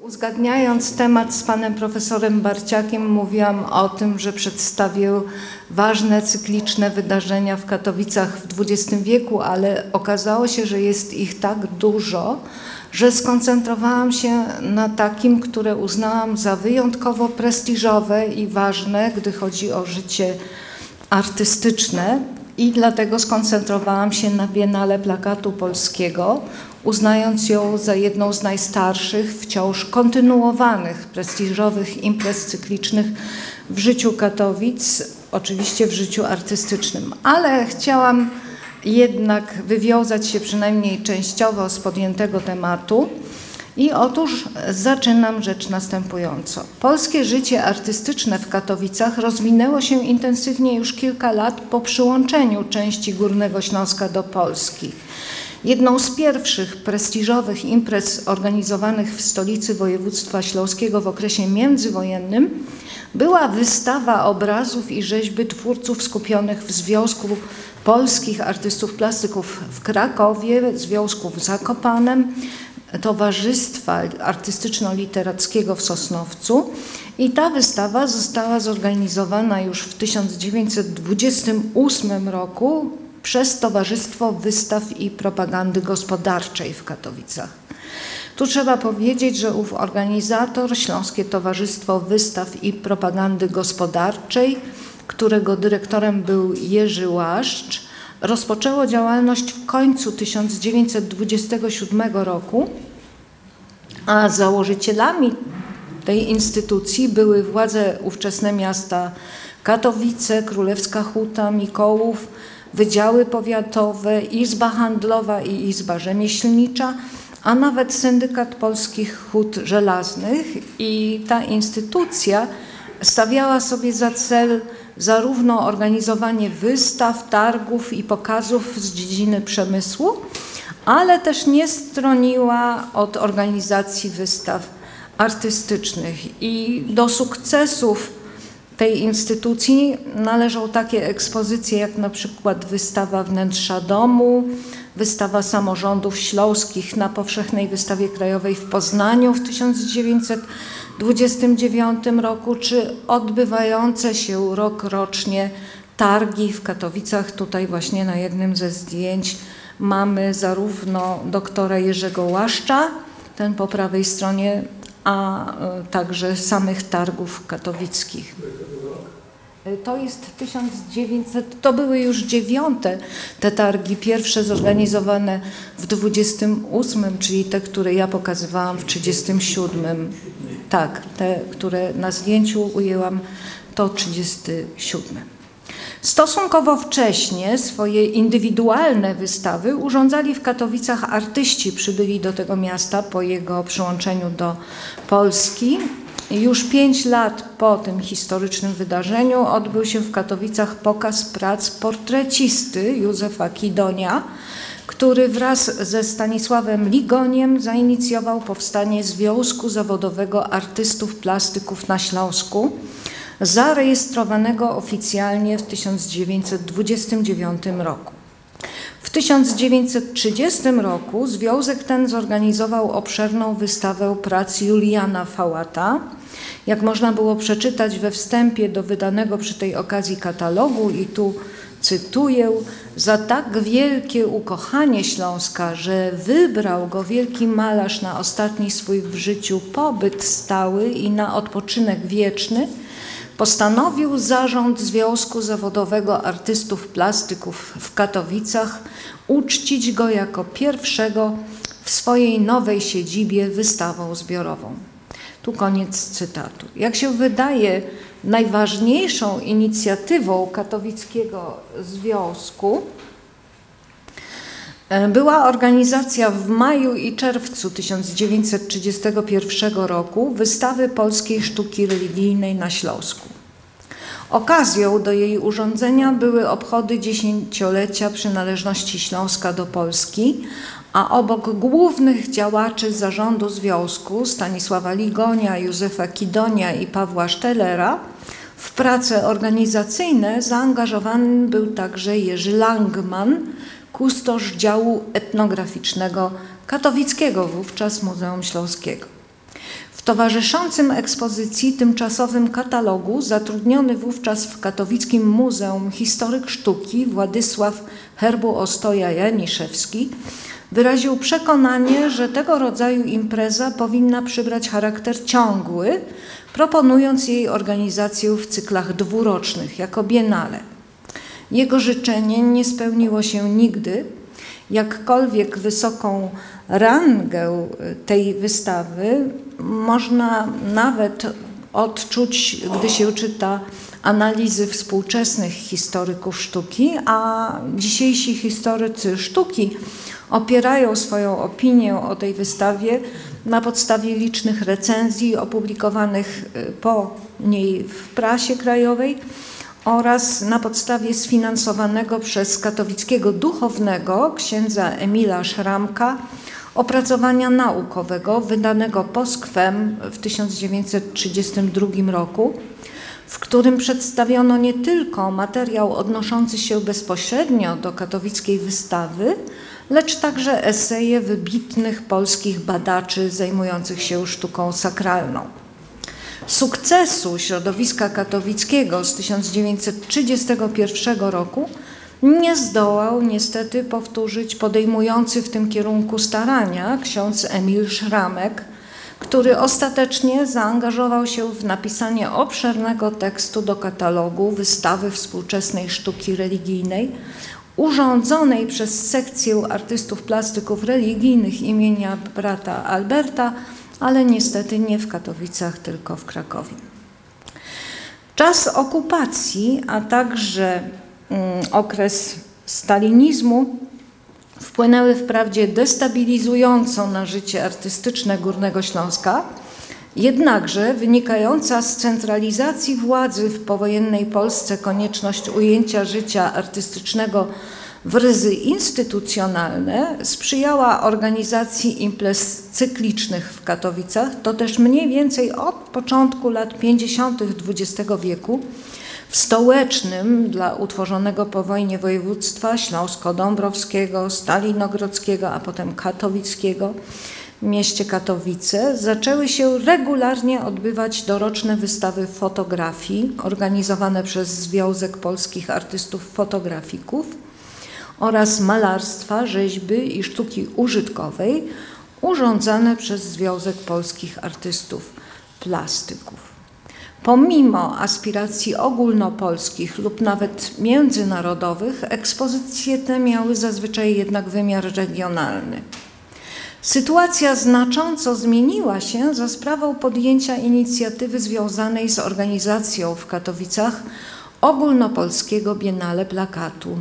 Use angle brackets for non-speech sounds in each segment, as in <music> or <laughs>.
Uzgadniając temat z panem profesorem Barciakiem, mówiłam o tym, że przedstawię ważne cykliczne wydarzenia w Katowicach w XX wieku, ale okazało się, że jest ich tak dużo, że skoncentrowałam się na takim, które uznałam za wyjątkowo prestiżowe i ważne, gdy chodzi o życie artystyczne. I dlatego skoncentrowałam się na Biennale Plakatu Polskiego, uznając ją za jedną z najstarszych, wciąż kontynuowanych, prestiżowych imprez cyklicznych w życiu Katowic, oczywiście w życiu artystycznym. Ale chciałam jednak wywiązać się przynajmniej częściowo z podjętego tematu. I otóż zaczynam rzecz następująco. Polskie życie artystyczne w Katowicach rozwinęło się intensywnie już kilka lat po przyłączeniu części Górnego Śląska do Polski. Jedną z pierwszych prestiżowych imprez organizowanych w stolicy województwa śląskiego w okresie międzywojennym była wystawa obrazów i rzeźby twórców skupionych w Związku Polskich Artystów Plastyków w Krakowie, Związku w Zakopanem, Towarzystwa Artystyczno-Literackiego w Sosnowcu. I ta wystawa została zorganizowana już w 1928 roku przez Towarzystwo Wystaw i Propagandy Gospodarczej w Katowicach. Tu trzeba powiedzieć, że ów organizator, Śląskie Towarzystwo Wystaw i Propagandy Gospodarczej, którego dyrektorem był Jerzy Łaszcz, rozpoczęło działalność w końcu 1927 roku, a założycielami tej instytucji były władze ówczesne miasta Katowice, Królewska Huta, Mikołów, wydziały powiatowe, Izba Handlowa i Izba Rzemieślnicza, a nawet Syndykat Polskich Hut Żelaznych. I ta instytucja stawiała sobie za cel zarówno organizowanie wystaw, targów i pokazów z dziedziny przemysłu, ale też nie stroniła od organizacji wystaw artystycznych. I do sukcesów tej instytucji należą takie ekspozycje jak na przykład wystawa wnętrza domu, wystawa samorządów śląskich na Powszechnej Wystawie Krajowej w Poznaniu w 1929 roku, czy odbywające się rok rocznie targi w Katowicach. Tutaj właśnie na jednym ze zdjęć mamy zarówno doktora Jerzego Łaszcza, ten po prawej stronie a e, także samych targów katowickich. To jest 1900, to były już dziewiąte te targi, pierwsze zorganizowane w 28, czyli te, które ja pokazywałam w 37. Tak, te, które na zdjęciu ujęłam, to 37. Stosunkowo wcześnie swoje indywidualne wystawy urządzali w Katowicach artyści przybyli do tego miasta po jego przyłączeniu do Polski. Już pięć lat po tym historycznym wydarzeniu odbył się w Katowicach pokaz prac portrecisty Józefa Kidonia, który wraz ze Stanisławem Ligoniem zainicjował powstanie Związku Zawodowego Artystów Plastyków na Śląsku zarejestrowanego oficjalnie w 1929 roku. W 1930 roku związek ten zorganizował obszerną wystawę prac Juliana Fałata. Jak można było przeczytać we wstępie do wydanego przy tej okazji katalogu i tu cytuję, za tak wielkie ukochanie Śląska, że wybrał go wielki malarz na ostatni swój w życiu pobyt stały i na odpoczynek wieczny – postanowił Zarząd Związku Zawodowego Artystów Plastyków w Katowicach uczcić go jako pierwszego w swojej nowej siedzibie wystawą zbiorową. Tu koniec cytatu. Jak się wydaje, najważniejszą inicjatywą katowickiego związku e, była organizacja w maju i czerwcu 1931 roku wystawy polskiej sztuki religijnej na Śląsku. Okazją do jej urządzenia były obchody dziesięciolecia przynależności Śląska do Polski, a obok głównych działaczy zarządu związku Stanisława Ligonia, Józefa Kidonia i Pawła Sztelera w prace organizacyjne zaangażowany był także Jerzy Langman, kustosz działu etnograficznego katowickiego wówczas Muzeum Śląskiego. Towarzyszącym ekspozycji tymczasowym katalogu zatrudniony wówczas w katowickim Muzeum Historyk Sztuki Władysław Herbu Ostoja Janiszewski wyraził przekonanie, że tego rodzaju impreza powinna przybrać charakter ciągły, proponując jej organizację w cyklach dwurocznych jako biennale. Jego życzenie nie spełniło się nigdy, jakkolwiek wysoką rangę tej wystawy można nawet odczuć, gdy się czyta analizy współczesnych historyków sztuki, a dzisiejsi historycy sztuki opierają swoją opinię o tej wystawie na podstawie licznych recenzji opublikowanych y, po niej w prasie krajowej oraz na podstawie sfinansowanego przez katowickiego duchownego księdza Emila Szramka opracowania naukowego wydanego poskwem w 1932 roku, w którym przedstawiono nie tylko materiał odnoszący się bezpośrednio do katowickiej wystawy, lecz także eseje wybitnych polskich badaczy zajmujących się sztuką sakralną. Sukcesu środowiska katowickiego z 1931 roku nie zdołał niestety powtórzyć podejmujący w tym kierunku starania ksiądz Emil Szramek, który ostatecznie zaangażował się w napisanie obszernego tekstu do katalogu wystawy współczesnej sztuki religijnej, urządzonej przez sekcję artystów plastyków religijnych imienia brata Alberta, ale niestety nie w Katowicach, tylko w Krakowie. Czas okupacji, a także mm, okres stalinizmu wpłynęły wprawdzie destabilizująco na życie artystyczne Górnego Śląska, jednakże wynikająca z centralizacji władzy w powojennej Polsce konieczność ujęcia życia artystycznego w ryzy instytucjonalne sprzyjała organizacji imprez cyklicznych w Katowicach. To też mniej więcej od początku lat 50. XX wieku w stołecznym dla utworzonego po wojnie województwa śląsko-dąbrowskiego, stalinogrodzkiego, a potem katowickiego mieście Katowice zaczęły się regularnie odbywać doroczne wystawy fotografii organizowane przez Związek Polskich Artystów Fotografików oraz malarstwa, rzeźby i sztuki użytkowej urządzane przez Związek Polskich Artystów Plastyków. Pomimo aspiracji ogólnopolskich lub nawet międzynarodowych, ekspozycje te miały zazwyczaj jednak wymiar regionalny. Sytuacja znacząco zmieniła się za sprawą podjęcia inicjatywy związanej z organizacją w Katowicach ogólnopolskiego Biennale Plakatu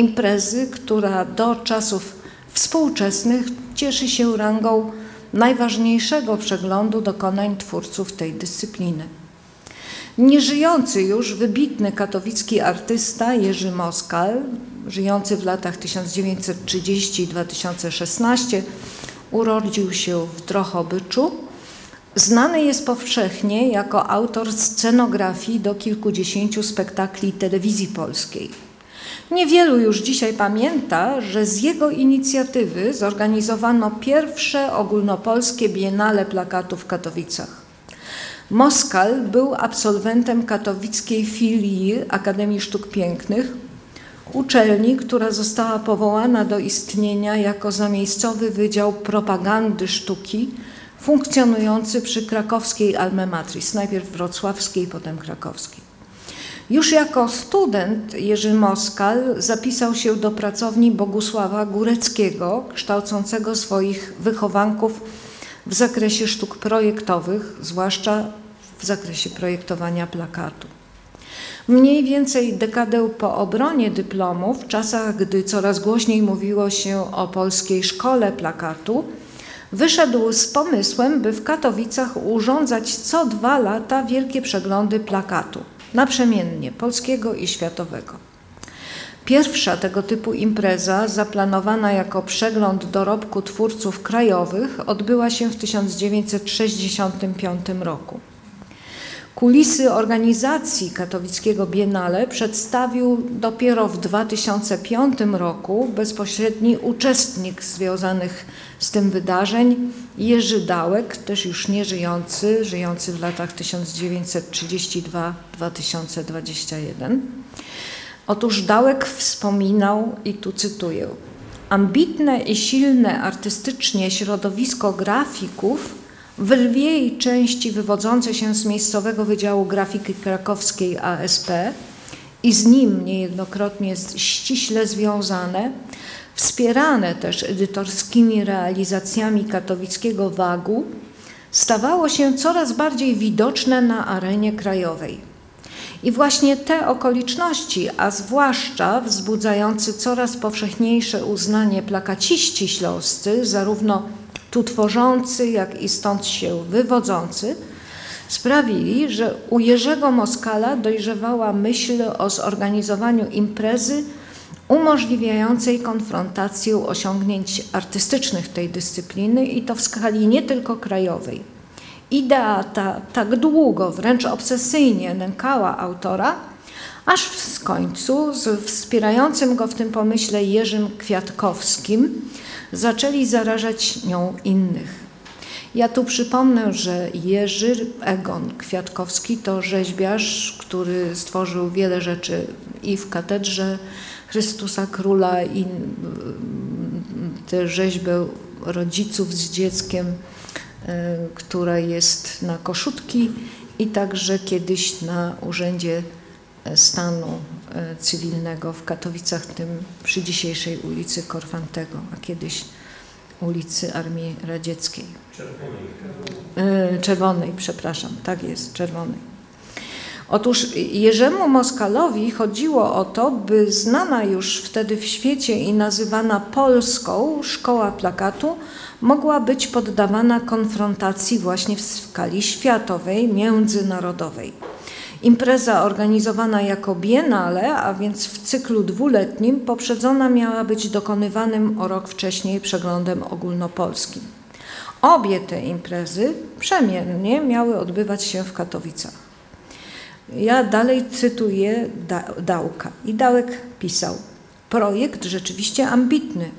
imprezy, która do czasów współczesnych cieszy się rangą najważniejszego przeglądu dokonań twórców tej dyscypliny. Nieżyjący już wybitny katowicki artysta Jerzy Moskal, żyjący w latach 1930-2016, urodził się w Drohobyczu. Znany jest powszechnie jako autor scenografii do kilkudziesięciu spektakli telewizji polskiej. Niewielu już dzisiaj pamięta, że z jego inicjatywy zorganizowano pierwsze ogólnopolskie biennale plakatu w Katowicach. Moskal był absolwentem katowickiej filii Akademii Sztuk Pięknych, uczelni, która została powołana do istnienia jako zamiejscowy Wydział Propagandy Sztuki, funkcjonujący przy krakowskiej Alma Matris, najpierw wrocławskiej, potem krakowskiej. Już jako student Jerzy Moskal zapisał się do pracowni Bogusława Góreckiego, kształcącego swoich wychowanków w zakresie sztuk projektowych, zwłaszcza w zakresie projektowania plakatu. Mniej więcej dekadę po obronie dyplomu, w czasach, gdy coraz głośniej mówiło się o polskiej szkole plakatu, wyszedł z pomysłem, by w Katowicach urządzać co dwa lata wielkie przeglądy plakatu naprzemiennie polskiego i światowego. Pierwsza tego typu impreza, zaplanowana jako przegląd dorobku twórców krajowych, odbyła się w 1965 roku. Kulisy organizacji katowickiego Biennale przedstawił dopiero w 2005 roku bezpośredni uczestnik związanych z tym wydarzeń, Jerzy Dałek, też już nie żyjący, żyjący w latach 1932-2021. Otóż Dałek wspominał, i tu cytuję, ambitne i silne artystycznie środowisko grafików w lwiej części wywodzące się z miejscowego Wydziału Grafiki Krakowskiej ASP i z nim niejednokrotnie ściśle związane, wspierane też edytorskimi realizacjami katowickiego WAG-u, stawało się coraz bardziej widoczne na arenie krajowej. I właśnie te okoliczności, a zwłaszcza wzbudzający coraz powszechniejsze uznanie plakaciści śląscy, zarówno tu tworzący, jak i stąd się wywodzący, sprawili, że u Jerzego Moskala dojrzewała myśl o zorganizowaniu imprezy umożliwiającej konfrontację osiągnięć artystycznych tej dyscypliny i to w skali nie tylko krajowej. Idea ta tak długo, wręcz obsesyjnie nękała autora, aż w końcu z wspierającym go w tym pomyśle Jerzym Kwiatkowskim zaczęli zarażać nią innych. Ja tu przypomnę, że Jerzy Egon Kwiatkowski to rzeźbiarz, który stworzył wiele rzeczy i w katedrze Chrystusa Króla, i tę rzeźbę rodziców z dzieckiem, e, która jest na Koszutki i także kiedyś na Urzędzie Stanu e, Cywilnego w Katowicach, tym przy dzisiejszej ulicy Korfantego, a kiedyś ulicy Armii Radzieckiej. Czerwonej. E, czerwonej, przepraszam, tak jest, czerwonej. Otóż Jerzemu Moskalowi chodziło o to, by znana już wtedy w świecie i nazywana polską szkoła plakatu mogła być poddawana konfrontacji właśnie w skali światowej, międzynarodowej. Impreza organizowana jako biennale, a więc w cyklu dwuletnim, poprzedzona miała być dokonywanym o rok wcześniej przeglądem ogólnopolskim. Obie te imprezy przemiennie miały odbywać się w Katowicach. Ja dalej cytuję Dałka. I Dałek pisał: Projekt rzeczywiście ambitny.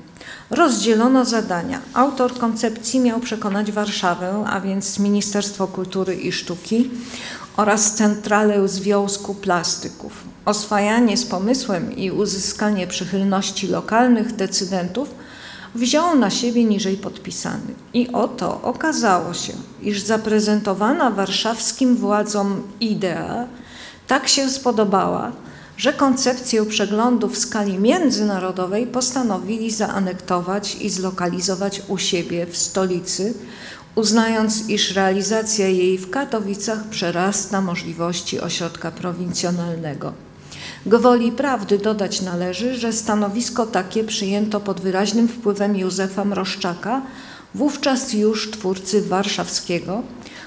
Rozdzielono zadania. Autor koncepcji miał przekonać Warszawę, a więc Ministerstwo Kultury i Sztuki oraz Centralę Związku Plastyków. Oswajanie z pomysłem i uzyskanie przychylności lokalnych decydentów wziął na siebie niżej podpisany. I oto okazało się, iż zaprezentowana warszawskim władzom idea tak się spodobała, że koncepcję przeglądu w skali międzynarodowej postanowili zaanektować i zlokalizować u siebie w stolicy, uznając, iż realizacja jej w Katowicach przerasta możliwości ośrodka prowincjonalnego. Gwoli prawdy dodać należy, że stanowisko takie przyjęto pod wyraźnym wpływem Józefa Mroszczaka, wówczas już twórcy warszawskiego,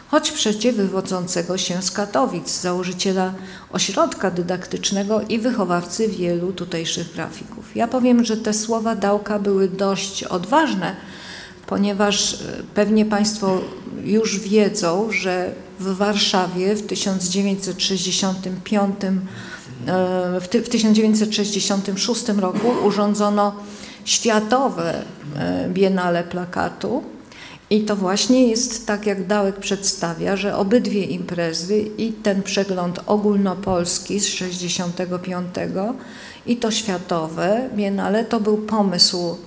choć przecie wywodzącego się z Katowic, założyciela ośrodka dydaktycznego i wychowawcy wielu tutejszych grafików. Ja powiem, że te słowa Dałka były dość odważne, ponieważ e, pewnie Państwo już wiedzą, że w Warszawie w 1965 e, w 1966 roku urządzono światowe e, Biennale Plakatu. I to właśnie jest tak, jak Dałek przedstawia, że obydwie imprezy i ten przegląd ogólnopolski z 65 i to światowe Biennale to był pomysł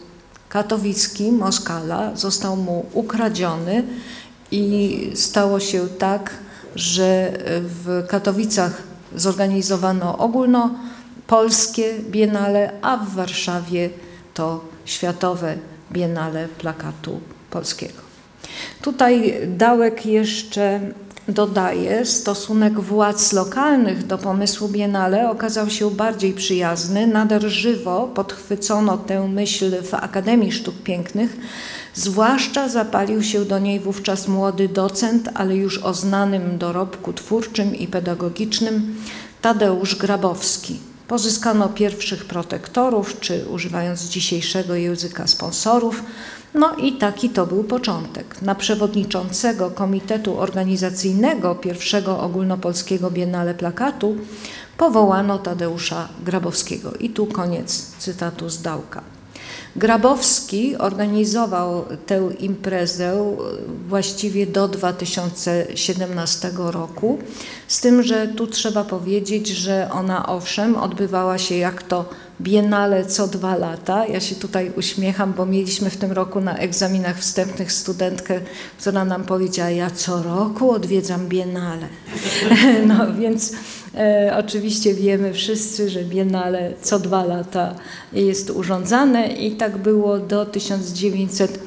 katowicki Moskala, został mu ukradziony i stało się tak, że w Katowicach zorganizowano ogólnopolskie Biennale, a w Warszawie to światowe Biennale Plakatu Polskiego. Tutaj Dałek jeszcze dodaje, stosunek władz lokalnych do pomysłu Biennale okazał się bardziej przyjazny. Nader żywo podchwycono tę myśl w Akademii Sztuk Pięknych. Zwłaszcza zapalił się do niej wówczas młody docent, ale już o znanym dorobku twórczym i pedagogicznym, Tadeusz Grabowski. Pozyskano pierwszych protektorów, czy używając dzisiejszego języka sponsorów, No i taki to był początek. Na przewodniczącego Komitetu Organizacyjnego pierwszego ogólnopolskiego Biennale Plakatu powołano Tadeusza Grabowskiego. I tu koniec cytatu z Dałka. Grabowski organizował tę imprezę właściwie do 2017 roku, z tym, że tu trzeba powiedzieć, że ona owszem odbywała się jak to biennale co dwa lata. Ja się tutaj uśmiecham, bo mieliśmy w tym roku na egzaminach wstępnych studentkę, która nam powiedziała, ja co roku odwiedzam biennale. <laughs> No więc e, oczywiście wiemy wszyscy, że biennale co dwa lata jest urządzane i tak było do 1900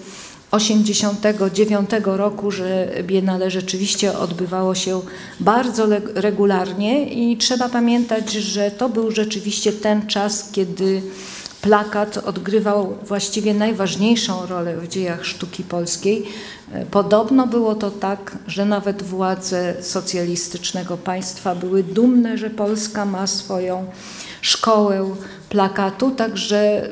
1989 roku, że Biennale rzeczywiście odbywało się bardzo regularnie i trzeba pamiętać, że to był rzeczywiście ten czas, kiedy plakat odgrywał właściwie najważniejszą rolę w dziejach sztuki polskiej. Podobno było to tak, że nawet władze socjalistycznego państwa były dumne, że Polska ma swoją szkołę plakatu, także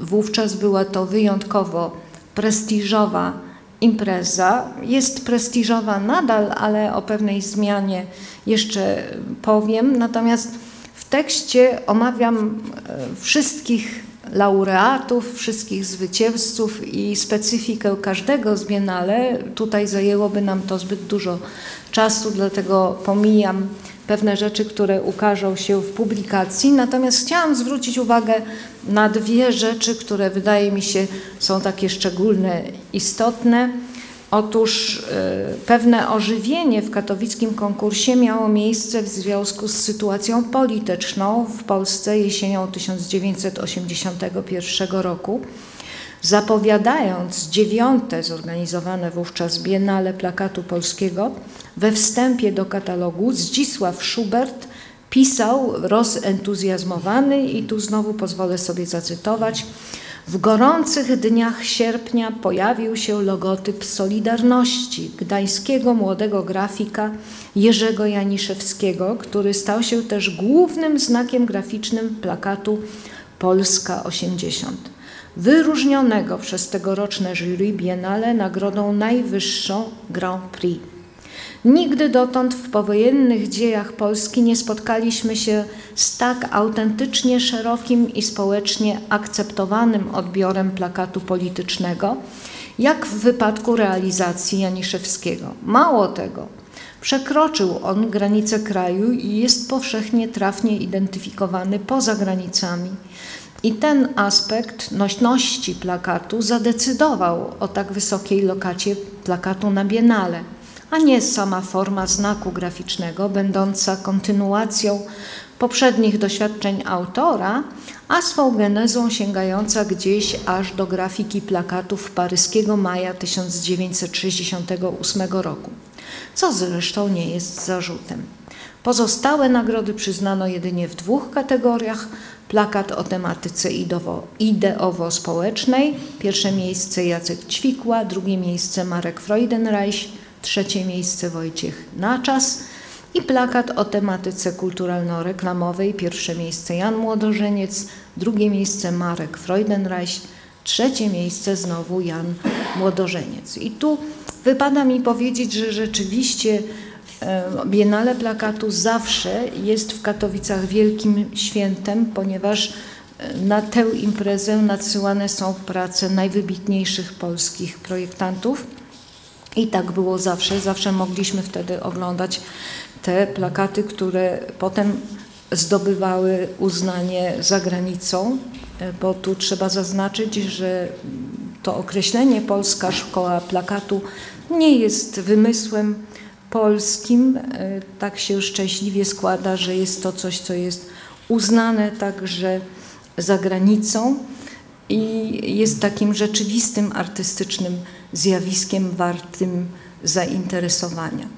wówczas była to wyjątkowo prestiżowa impreza. Jest prestiżowa nadal, ale o pewnej zmianie jeszcze powiem. Natomiast w tekście omawiam e, wszystkich laureatów, wszystkich zwycięzców i specyfikę każdego z Biennale. Tutaj zajęłoby nam to zbyt dużo czasu, dlatego pomijam pewne rzeczy, które ukażą się w publikacji. Natomiast chciałam zwrócić uwagę na dwie rzeczy, które wydaje mi się są takie szczególne, istotne. Otóż e, pewne ożywienie w katowickim konkursie miało miejsce w związku z sytuacją polityczną w Polsce jesienią 1981 roku. Zapowiadając dziewiąte zorganizowane wówczas Biennale Plakatu Polskiego, we wstępie do katalogu Zdzisław Schubert pisał rozentuzjazmowany i tu znowu pozwolę sobie zacytować w gorących dniach sierpnia pojawił się logotyp Solidarności gdańskiego młodego grafika Jerzego Janiszewskiego, który stał się też głównym znakiem graficznym plakatu Polska 80 wyróżnionego przez tegoroczne jury Biennale nagrodą najwyższą Grand Prix. Nigdy dotąd w powojennych dziejach Polski nie spotkaliśmy się z tak autentycznie szerokim i społecznie akceptowanym odbiorem plakatu politycznego, jak w wypadku realizacji Janiszewskiego. Mało tego, przekroczył on granice kraju i jest powszechnie trafnie identyfikowany poza granicami. I ten aspekt nośności plakatu zadecydował o tak wysokiej lokacie plakatu na Biennale, a nie sama forma znaku graficznego, będąca kontynuacją poprzednich doświadczeń autora, a swą genezą sięgająca gdzieś aż do grafiki plakatów paryskiego maja 1968 roku, co zresztą nie jest zarzutem. Pozostałe nagrody przyznano jedynie w dwóch kategoriach: plakat o tematyce ideowo-społecznej. Pierwsze miejsce Jacek Ćwikła, drugie miejsce Marek Freudenreich, trzecie miejsce Wojciech Naczas i plakat o tematyce kulturalno-reklamowej. Pierwsze miejsce Jan Młodożeniec, drugie miejsce Marek Freudenreich, trzecie miejsce znowu Jan Młodożeniec. I tu wypada mi powiedzieć, że rzeczywiście Biennale Plakatu zawsze jest w Katowicach wielkim świętem, ponieważ na tę imprezę nadsyłane są prace najwybitniejszych polskich projektantów. I tak było zawsze. Zawsze mogliśmy wtedy oglądać te plakaty, które potem zdobywały uznanie za granicą, bo tu trzeba zaznaczyć, że to określenie Polska Szkoła Plakatu nie jest wymysłem polskim. E, tak się szczęśliwie składa, że jest to coś, co jest uznane także za granicą i jest takim rzeczywistym artystycznym zjawiskiem wartym zainteresowania.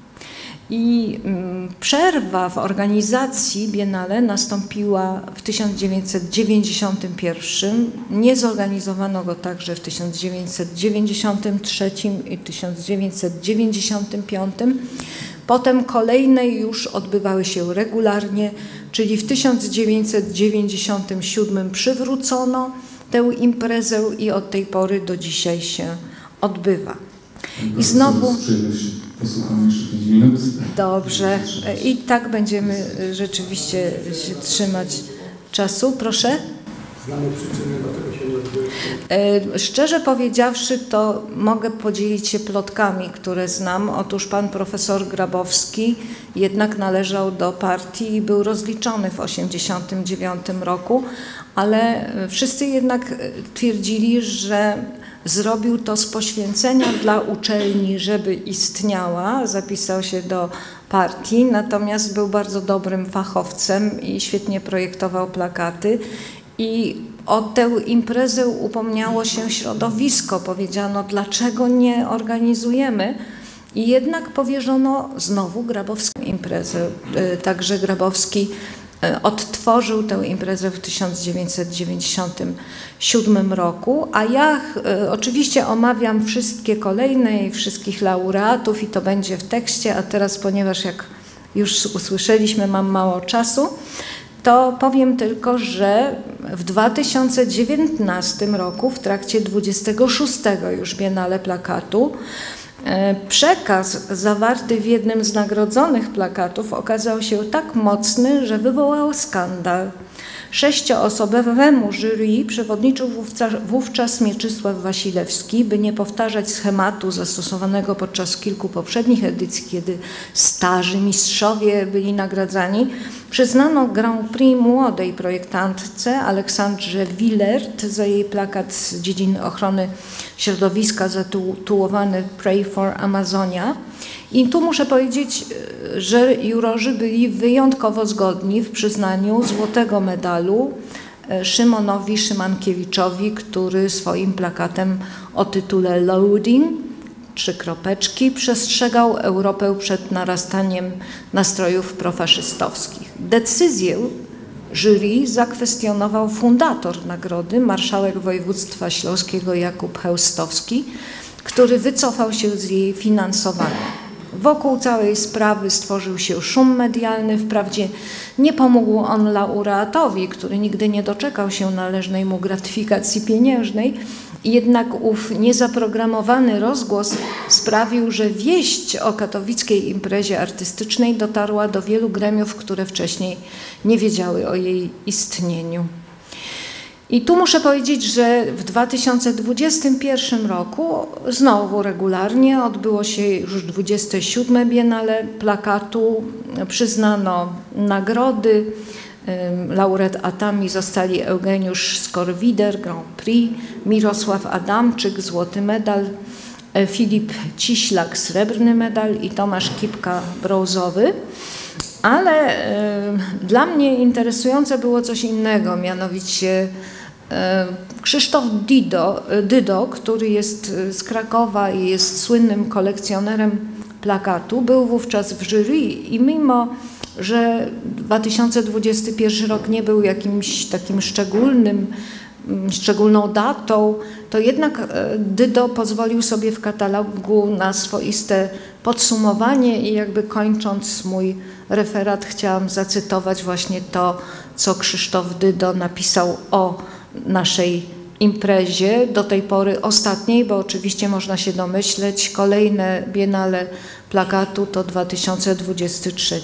I mm, przerwa w organizacji Biennale nastąpiła w 1991. Nie zorganizowano go także w 1993 i 1995. Potem kolejne już odbywały się regularnie, czyli w 1997 przywrócono tę imprezę i od tej pory do dzisiaj się odbywa. I znowu. Posłuchamy jeszcze 5 minut. Dobrze. I tak będziemy rzeczywiście się trzymać czasu. Proszę. Znamy przyczyny, dlaczego się nie odbyły. E, Szczerze powiedziawszy, to mogę podzielić się plotkami, które znam. Otóż pan profesor Grabowski jednak należał do partii i był rozliczony w 1989 roku, ale wszyscy jednak twierdzili, że zrobił to z poświęcenia dla uczelni, żeby istniała, zapisał się do partii, natomiast był bardzo dobrym fachowcem i świetnie projektował plakaty. I o tę imprezę upomniało się środowisko. Powiedziano, dlaczego nie organizujemy. I jednak powierzono znowu Grabowską imprezę. Y, Także Grabowski odtworzył tę imprezę w 1997 roku, a ja y, oczywiście omawiam wszystkie kolejne i wszystkich laureatów i to będzie w tekście, a teraz ponieważ jak już usłyszeliśmy mam mało czasu, to powiem tylko, że w 2019 roku, w trakcie 26 już Biennale Plakatu, e, przekaz zawarty w jednym z nagrodzonych plakatów okazał się tak mocny, że wywołał skandal. Sześcioosobowemu jury przewodniczył wówczas Mieczysław Wasilewski, by nie powtarzać schematu zastosowanego podczas kilku poprzednich edycji, kiedy starzy mistrzowie byli nagradzani. Przyznano Grand Prix młodej projektantce Aleksandrze Willert za jej plakat z dziedziny ochrony środowiska zatytułowany Pray for Amazonia. I tu muszę powiedzieć, że jurorzy byli wyjątkowo zgodni w przyznaniu złotego medalu e, Szymonowi Szymankiewiczowi, który swoim plakatem o tytule Loading, trzy kropeczki, przestrzegał Europę przed narastaniem nastrojów profaszystowskich. Decyzję jury zakwestionował fundator nagrody, marszałek województwa śląskiego Jakub Heustowski, który wycofał się z jej finansowania. Wokół całej sprawy stworzył się szum medialny. Wprawdzie nie pomógł on laureatowi, który nigdy nie doczekał się należnej mu gratyfikacji pieniężnej, jednak ów niezaprogramowany rozgłos sprawił, że wieść o katowickiej imprezie artystycznej dotarła do wielu gremiów, które wcześniej nie wiedziały o jej istnieniu. I tu muszę powiedzieć, że w 2021 roku znowu regularnie odbyło się już 27 Biennale Plakatu. Przyznano nagrody. Laureatami zostali Eugeniusz Skorwider, Grand Prix, Mirosław Adamczyk, złoty medal, e, Filip Ciślak, srebrny medal i Tomasz Kipka, brązowy. Ale dla mnie interesujące było coś innego, mianowicie E, Krzysztof Dido, Dydo, który jest z Krakowa i jest słynnym kolekcjonerem plakatu, był wówczas w jury i mimo, że 2021 rok nie był jakimś takim szczególnym, mm, szczególną datą, to jednak e, Dydo pozwolił sobie w katalogu na swoiste podsumowanie i jakby kończąc mój referat chciałam zacytować właśnie to, co Krzysztof Dydo napisał o naszej imprezie, do tej pory ostatniej, bo oczywiście można się domyśleć, kolejne Biennale Plakatu to 2023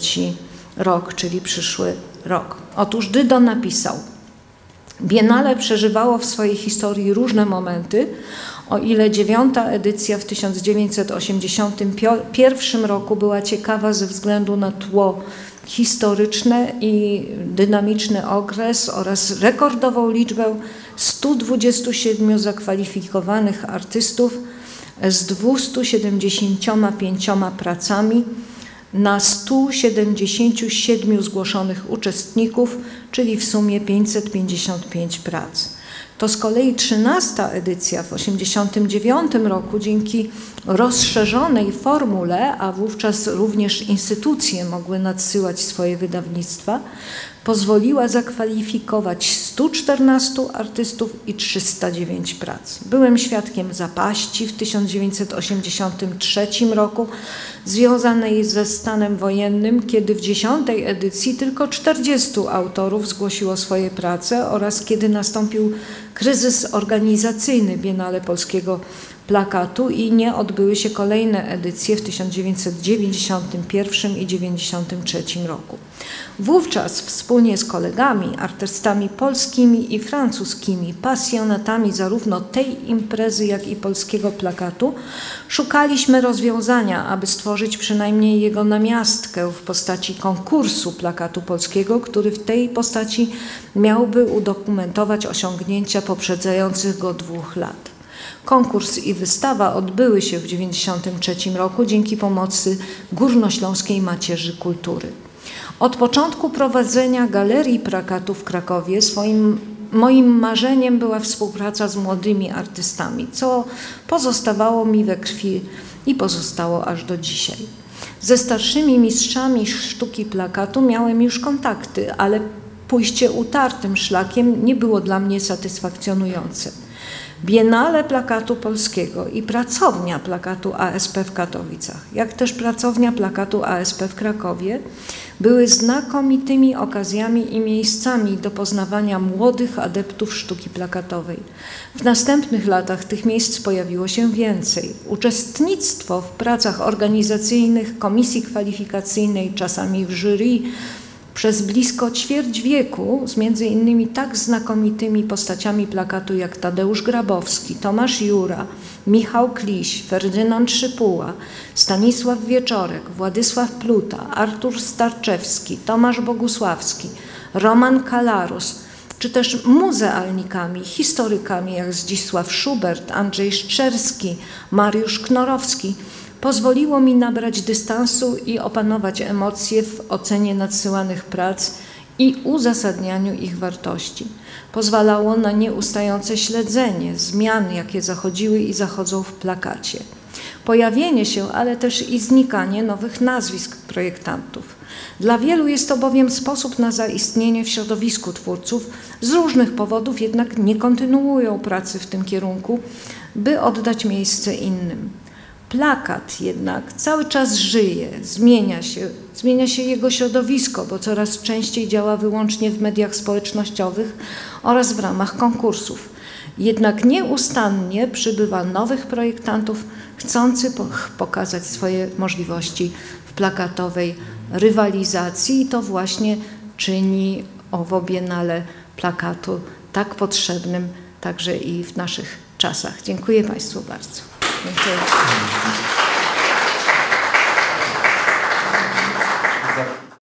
rok, czyli przyszły rok. Otóż Dydo napisał, Biennale przeżywało w swojej historii różne momenty, o ile dziewiąta edycja w 1981 roku była ciekawa ze względu na tło historyczny i dynamiczny okres oraz rekordową liczbę 127 zakwalifikowanych artystów z 275 pracami na 177 zgłoszonych uczestników, czyli w sumie 555 prac. To z kolei 13 edycja w 1989 roku dzięki rozszerzonej formule, a wówczas również instytucje mogły nadsyłać swoje wydawnictwa, pozwoliła zakwalifikować 114 artystów i 309 prac. Byłem świadkiem zapaści w 1983 roku związanej ze stanem wojennym, kiedy w dziesiątej edycji tylko 40 autorów zgłosiło swoje prace oraz kiedy nastąpił kryzys organizacyjny Biennale Polskiego plakatu i nie odbyły się kolejne edycje w 1991 i 1993 roku. Wówczas wspólnie z kolegami, artystami polskimi i francuskimi, pasjonatami zarówno tej imprezy, jak i polskiego plakatu, szukaliśmy rozwiązania, aby stworzyć przynajmniej jego namiastkę w postaci konkursu plakatu polskiego, który w tej postaci miałby udokumentować osiągnięcia poprzedzających go dwóch lat. Konkurs i wystawa odbyły się w 1993 roku dzięki pomocy Górnośląskiej Macierzy Kultury. Od początku prowadzenia Galerii Prakatu w Krakowie swoim moim marzeniem była współpraca z młodymi artystami, co pozostawało mi we krwi i pozostało aż do dzisiaj. Ze starszymi mistrzami sztuki plakatu miałem już kontakty, ale pójście utartym szlakiem nie było dla mnie satysfakcjonujące. Biennale Plakatu Polskiego i pracownia Plakatu ASP w Katowicach, jak też pracownia Plakatu ASP w Krakowie, były znakomitymi okazjami i miejscami do poznawania młodych adeptów sztuki plakatowej. W następnych latach tych miejsc pojawiło się więcej. Uczestnictwo w pracach organizacyjnych, komisji kwalifikacyjnej, czasami w jury, przez blisko ćwierć wieku z między innymi tak znakomitymi postaciami plakatu jak Tadeusz Grabowski, Tomasz Jura, Michał Kliś, Ferdynand Szypuła, Stanisław Wieczorek, Władysław Pluta, Artur Starczewski, Tomasz Bogusławski, Roman Kalarus, czy też muzealnikami, historykami jak Zdzisław Schubert, Andrzej Szczerski, Mariusz Knorowski – pozwoliło mi nabrać dystansu i opanować emocje w ocenie nadsyłanych prac i uzasadnianiu ich wartości. Pozwalało na nieustające śledzenie zmian, jakie zachodziły i zachodzą w plakacie. Pojawienie się, ale też i znikanie nowych nazwisk projektantów. Dla wielu jest to bowiem sposób na zaistnienie w środowisku twórców, z różnych powodów jednak nie kontynuują pracy w tym kierunku, by oddać miejsce innym. Plakat jednak cały czas żyje, zmienia się, zmienia się jego środowisko, bo coraz częściej działa wyłącznie w mediach społecznościowych oraz w ramach konkursów. Jednak nieustannie przybywa nowych projektantów chcących pokazać swoje możliwości w plakatowej rywalizacji i to właśnie czyni owo Biennale plakatu tak potrzebnym także i w naszych czasach. Dziękuję Państwu bardzo. Thank you.